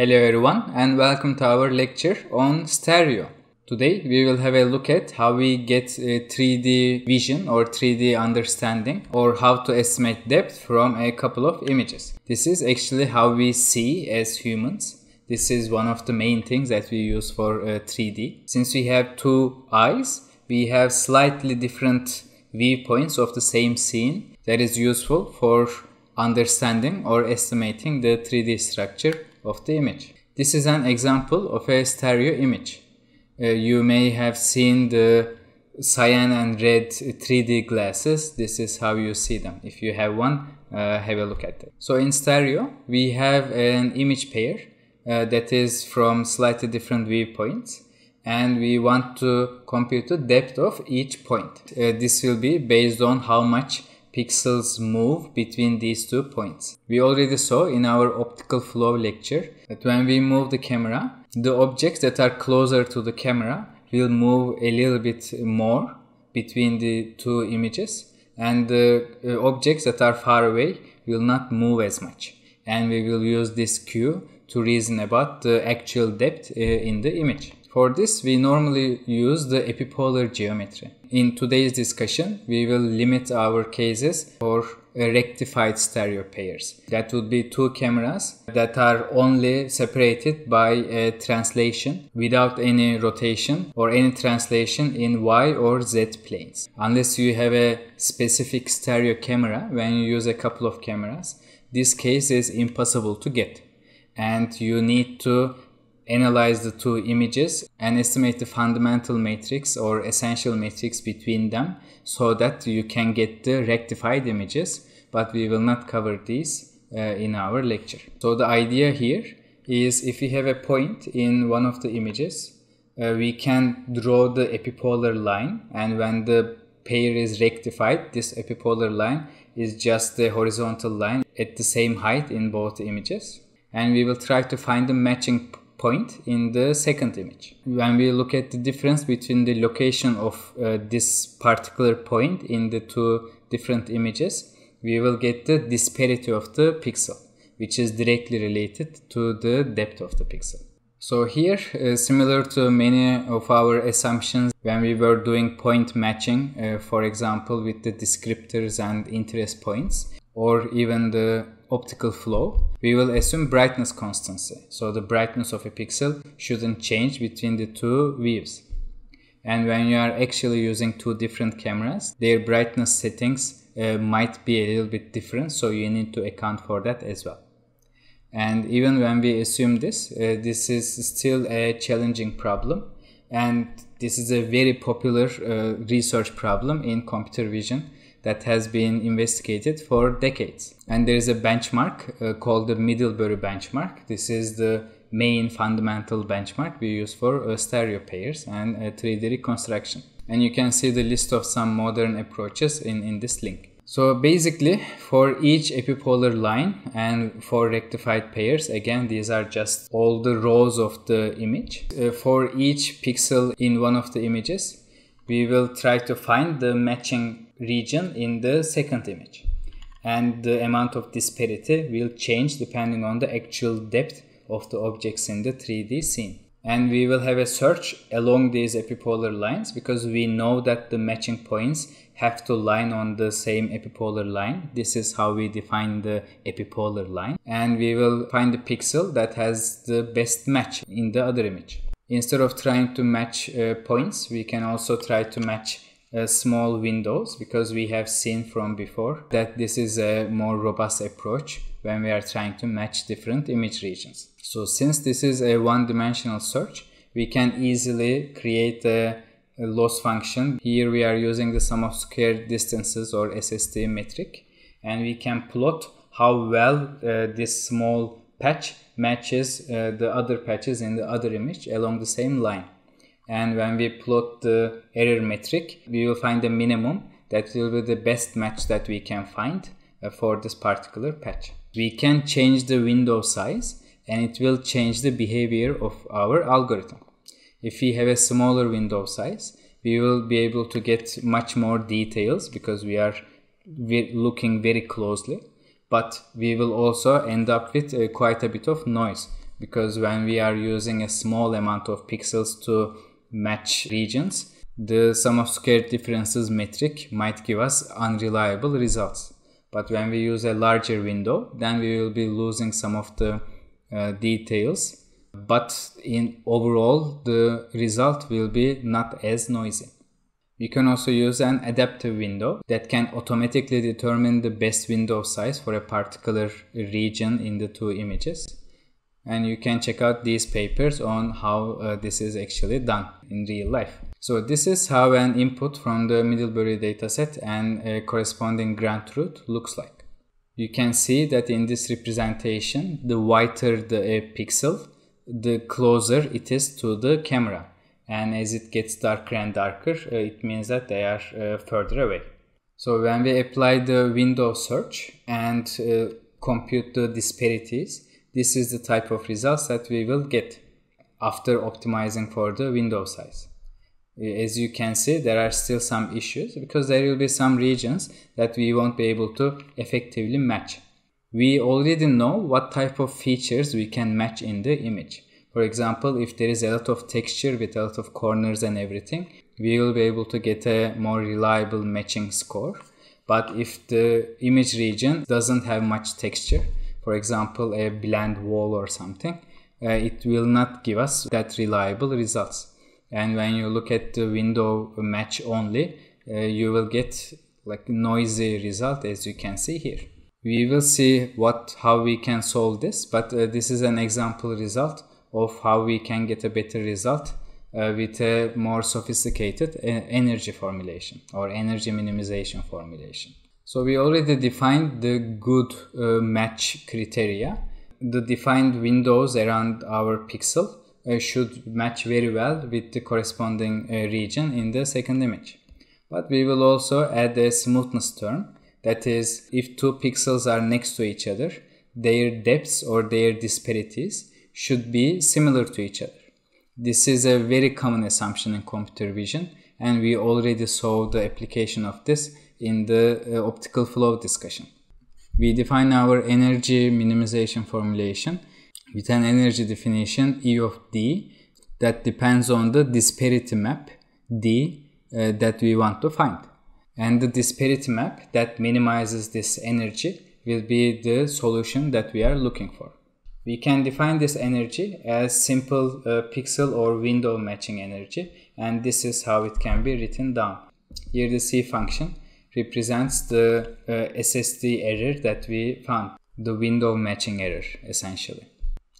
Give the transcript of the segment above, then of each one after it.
Hello everyone and welcome to our lecture on stereo. Today we will have a look at how we get a 3D vision or 3D understanding or how to estimate depth from a couple of images. This is actually how we see as humans. This is one of the main things that we use for uh, 3D. Since we have two eyes, we have slightly different viewpoints of the same scene that is useful for understanding or estimating the 3D structure of the image. This is an example of a stereo image. Uh, you may have seen the cyan and red 3D glasses. This is how you see them. If you have one, uh, have a look at it. So in stereo, we have an image pair uh, that is from slightly different viewpoints and we want to compute the depth of each point. Uh, this will be based on how much pixels move between these two points. We already saw in our optical flow lecture that when we move the camera, the objects that are closer to the camera will move a little bit more between the two images and the uh, objects that are far away will not move as much. And we will use this cue to reason about the actual depth uh, in the image. For this, we normally use the epipolar geometry. In today's discussion, we will limit our cases for rectified stereo pairs. That would be two cameras that are only separated by a translation without any rotation or any translation in Y or Z planes. Unless you have a specific stereo camera, when you use a couple of cameras, this case is impossible to get. And you need to analyze the two images and estimate the fundamental matrix or essential matrix between them so that you can get the rectified images but we will not cover these uh, in our lecture. So the idea here is if we have a point in one of the images uh, we can draw the epipolar line and when the pair is rectified this epipolar line is just the horizontal line at the same height in both images and we will try to find the matching point in the second image. When we look at the difference between the location of uh, this particular point in the two different images, we will get the disparity of the pixel, which is directly related to the depth of the pixel. So here, uh, similar to many of our assumptions when we were doing point matching, uh, for example, with the descriptors and interest points, or even the optical flow, we will assume brightness constancy. So the brightness of a pixel shouldn't change between the two views. And when you are actually using two different cameras, their brightness settings uh, might be a little bit different, so you need to account for that as well. And even when we assume this, uh, this is still a challenging problem. And this is a very popular uh, research problem in computer vision that has been investigated for decades. And there is a benchmark uh, called the Middlebury benchmark. This is the main fundamental benchmark we use for uh, stereo pairs and uh, 3D reconstruction. And you can see the list of some modern approaches in, in this link. So basically for each epipolar line and for rectified pairs, again these are just all the rows of the image. Uh, for each pixel in one of the images, we will try to find the matching region in the second image and the amount of disparity will change depending on the actual depth of the objects in the 3D scene. And we will have a search along these epipolar lines because we know that the matching points have to line on the same epipolar line. This is how we define the epipolar line. And we will find the pixel that has the best match in the other image. Instead of trying to match uh, points, we can also try to match uh, small windows because we have seen from before that this is a more robust approach when we are trying to match different image regions. So since this is a one-dimensional search, we can easily create a, a, loss function. Here we are using the sum of square distances or SSD metric and we can plot how well uh, this small patch matches uh, the other patches in the other image along the same line and when we plot the error metric we will find the minimum that will be the best match that we can find uh, for this particular patch. We can change the window size and it will change the behavior of our algorithm. If we have a smaller window size, we will be able to get much more details because we are looking very closely. But we will also end up with uh, quite a bit of noise because when we are using a small amount of pixels to match regions, the sum of square differences metric might give us unreliable results. But when we use a larger window, then we will be losing some of the uh, details. But in overall, the result will be not as noisy. We can also use an adaptive window that can automatically determine the best window size for a particular region in the two images. And you can check out these papers on how uh, this is actually done in real life. So this is how an input from the Middlebury dataset and a corresponding ground truth looks like. You can see that in this representation, the whiter the pixel, the closer it is to the camera. And as it gets darker and darker, uh, it means that they are uh, further away. So when we apply the window search and uh, compute the disparities, this is the type of results that we will get after optimizing for the window size. Eh, as you can see there are still some issues because there will be some regions that we won't be able to effectively match. We already know what type of features we can match in the image. For example if there is a lot of texture with a lot of corners and everything we will be able to get a more reliable matching score. But if the image region doesn't have much texture for example a bland wall or something uh, it will not give us that reliable results. And when you look at the window match only uh, you will get like noisy result as you can see here. We will see what how we can solve this but uh, this is an example result of how we can get a better result uh, with a more sophisticated energy formulation or energy minimization formulation so we already defined the good uh, match criteria the defined windows around our pixel uh, should match very well with the corresponding uh, region in the second image. But we will also add a smoothness term that is if two pixels are next to each other their depths or their disparities should be similar to each other. This is a very common assumption in computer vision and we already saw the application of this in the uh, optical flow discussion. We define our energy minimization formulation with an energy definition E of D that depends on the disparity map D uh, that we want to find. And the disparity map that minimizes this energy will be the solution that we are looking for. We can define this energy as simple uh, pixel or window matching energy and this is how it can be written down. Here the C function represents the uh, SSD error that we found, the window matching error essentially.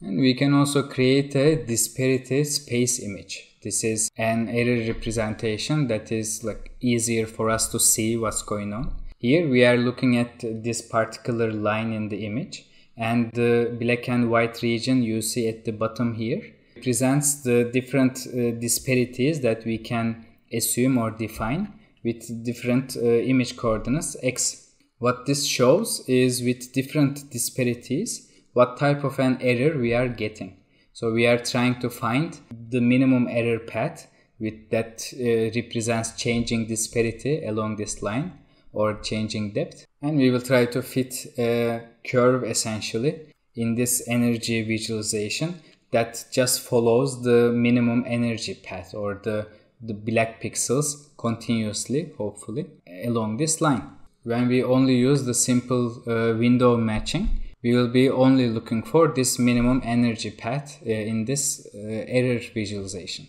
And we can also create a disparity space image. This is an error representation that is like easier for us to see what's going on. Here we are looking at this particular line in the image and the black and white region you see at the bottom here represents the different uh, disparities that we can assume or define with different uh, image coordinates x. What this shows is with different disparities what type of an error we are getting. So we are trying to find the minimum error path with that uh, represents changing disparity along this line or changing depth and we will try to fit a curve essentially in this energy visualization that just follows the minimum energy path or the the black pixels continuously hopefully along this line when we only use the simple uh, window matching we will be only looking for this minimum energy path uh, in this uh, error visualization.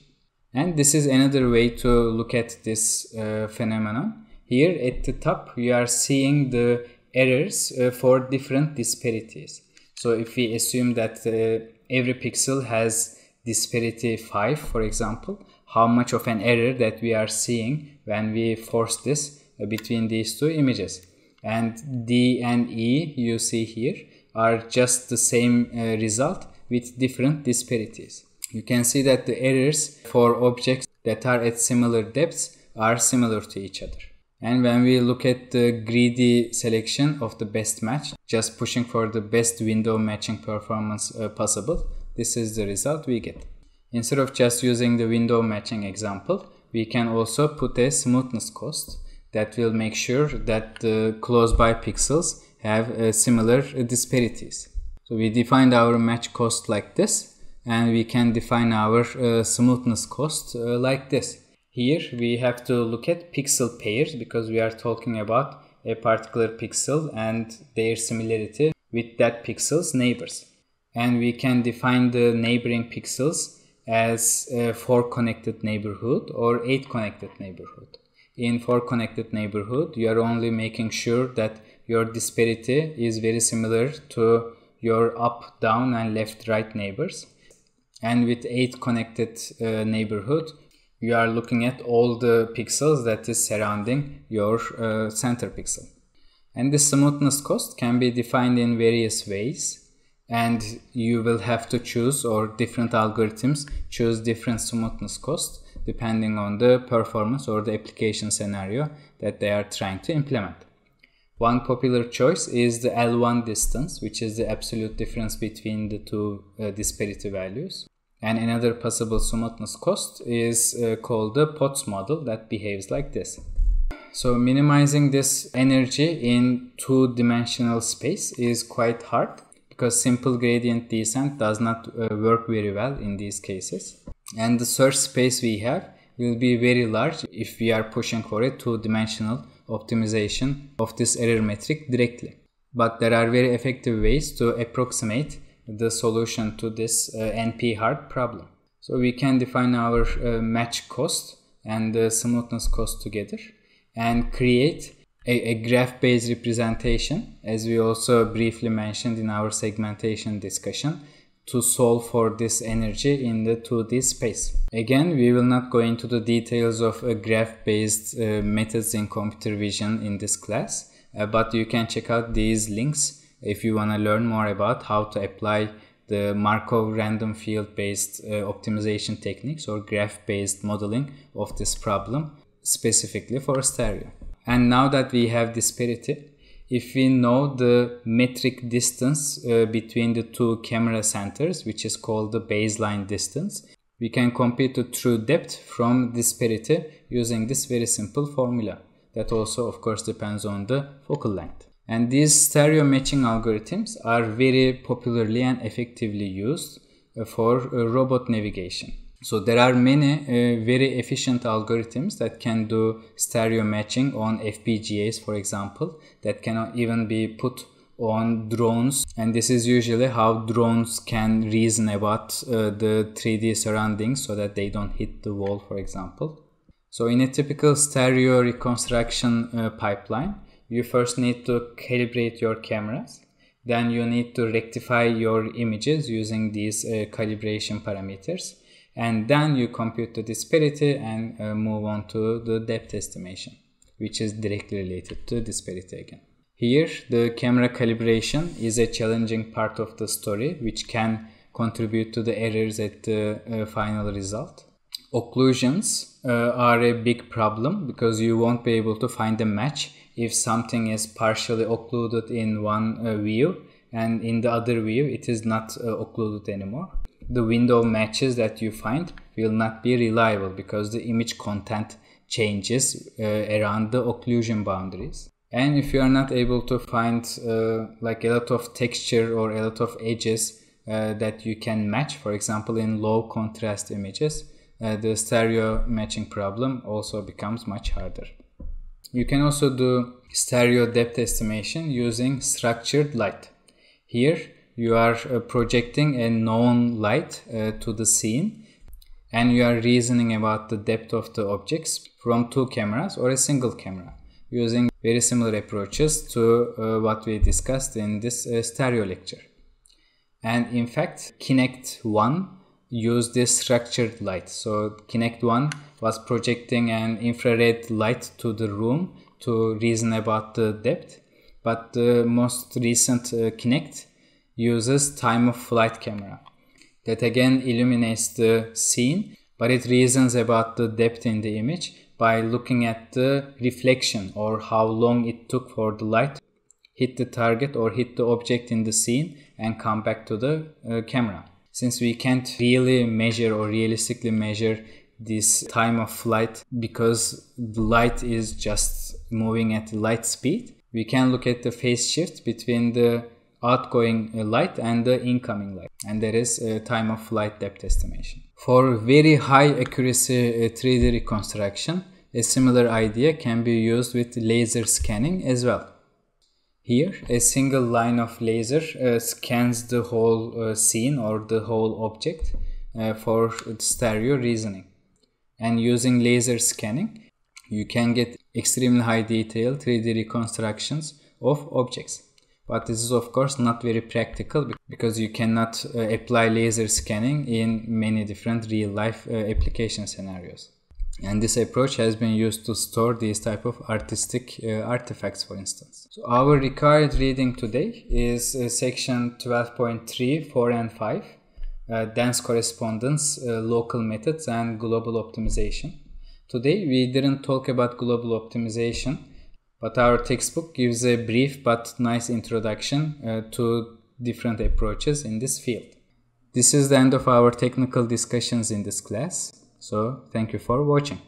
And this is another way to look at this uh, phenomenon. Here at the top, we are seeing the errors uh, for different disparities. So if we assume that uh, every pixel has disparity 5, for example, how much of an error that we are seeing when we force this between these two images. And D and E you see here are just the same uh, result with different disparities. You can see that the errors for objects that are at similar depths are similar to each other. And when we look at the greedy selection of the best match, just pushing for the best window matching performance uh, possible, this is the result we get. Instead of just using the window matching example, we can also put a smoothness cost that will make sure that the close by pixels have uh, similar disparities. So we defined our match cost like this and we can define our uh, smoothness cost uh, like this. Here we have to look at pixel pairs because we are talking about a particular pixel and their similarity with that pixel's neighbors. And we can define the neighboring pixels as a 4 connected neighborhood or 8 connected neighborhood. In 4 connected neighborhood, you are only making sure that your disparity is very similar to your up, down and left, right neighbors. And with 8 connected uh, neighborhood, you are looking at all the pixels that is surrounding your uh, center pixel. And the smoothness cost can be defined in various ways and you will have to choose or different algorithms choose different smoothness cost depending on the performance or the application scenario that they are trying to implement. One popular choice is the L1 distance, which is the absolute difference between the two uh, disparity values. And another possible smoothness cost is uh, called the Potts model that behaves like this. So minimizing this energy in two-dimensional space is quite hard because simple gradient descent does not uh, work very well in these cases. And the search space we have will be very large if we are pushing for a two-dimensional optimization of this error metric directly. But there are very effective ways to approximate the solution to this uh, NP-hard problem. So we can define our uh, match cost and the smoothness cost together and create a, a graph-based representation as we also briefly mentioned in our segmentation discussion to solve for this energy in the 2D space. Again, we will not go into the details of a graph-based uh, methods in computer vision in this class, uh, but you can check out these links if you want to learn more about how to apply the Markov random field based uh, optimization techniques or graph based modeling of this problem specifically for stereo. And now that we have disparity, if we know the metric distance uh, between the two camera centers, which is called the baseline distance, we can compute the true depth from disparity using this very simple formula. That also, of course, depends on the focal length. And these stereo matching algorithms are very popularly and effectively used uh, for uh, robot navigation. So there are many uh, very efficient algorithms that can do stereo matching on FPGAs, for example, that can even be put on drones. And this is usually how drones can reason about uh, the 3D surroundings so that they don't hit the wall for example. So in a typical stereo reconstruction uh, pipeline you first need to calibrate your cameras. Then you need to rectify your images using these uh, calibration parameters and then you compute the disparity and uh, move on to the depth estimation which is directly related to disparity again. Here the camera calibration is a challenging part of the story which can contribute to the errors at the uh, final result. Occlusions uh, are a big problem because you won't be able to find a match if something is partially occluded in one uh, view and in the other view it is not uh, occluded anymore the window matches that you find will not be reliable because the image content changes uh, around the occlusion boundaries and if you are not able to find uh, like a lot of texture or a lot of edges uh, that you can match for example in low contrast images uh, the stereo matching problem also becomes much harder you can also do stereo depth estimation using structured light. Here you are uh, projecting a known light uh, to the scene and you are reasoning about the depth of the objects from two cameras or a single camera using very similar approaches to uh, what we discussed in this uh, stereo lecture. And in fact, Kinect 1 used this structured light. So Kinect 1 was projecting an infrared light to the room to reason about the depth. But the most recent uh, Kinect uses time of flight camera that again illuminates the scene, but it reasons about the depth in the image by looking at the reflection or how long it took for the light hit the target or hit the object in the scene and come back to the uh, camera. Since we can't really measure or realistically measure this time of flight because the light is just moving at light speed. We can look at the phase shift between the outgoing light and the incoming light and there is a time of flight depth estimation. For very high accuracy 3D reconstruction, a similar idea can be used with laser scanning as well. Here, a single line of laser uh, scans the whole uh, scene or the whole object uh, for stereo reasoning. And using laser scanning, you can get extremely high detail 3D reconstructions of objects. But this is of course not very practical because you cannot uh, apply laser scanning in many different real life uh, application scenarios. And this approach has been used to store these type of artistic uh, artifacts for instance. So our required reading today is uh, section 12.3 4 and 5 uh, dense correspondence uh, local methods and global optimization. Today we didn't talk about global optimization but our textbook gives a brief but nice introduction uh, to different approaches in this field this is the end of our technical discussions in this class so thank you for watching.